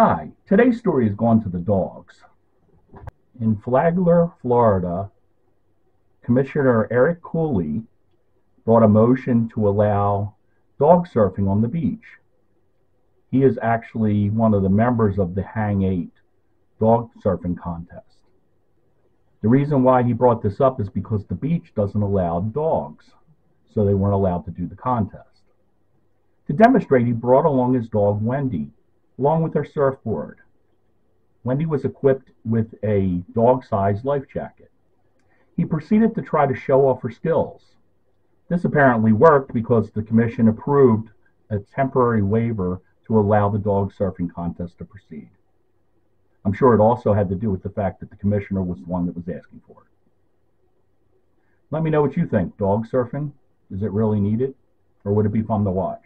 Hi, today's story has gone to the dogs. In Flagler, Florida, Commissioner Eric Cooley brought a motion to allow dog surfing on the beach. He is actually one of the members of the Hang 8 dog surfing contest. The reason why he brought this up is because the beach doesn't allow dogs, so they weren't allowed to do the contest. To demonstrate, he brought along his dog Wendy, along with her surfboard. Wendy was equipped with a dog-sized life jacket. He proceeded to try to show off her skills. This apparently worked because the commission approved a temporary waiver to allow the dog surfing contest to proceed. I'm sure it also had to do with the fact that the commissioner was the one that was asking for it. Let me know what you think. Dog surfing, is it really needed? Or would it be fun to watch?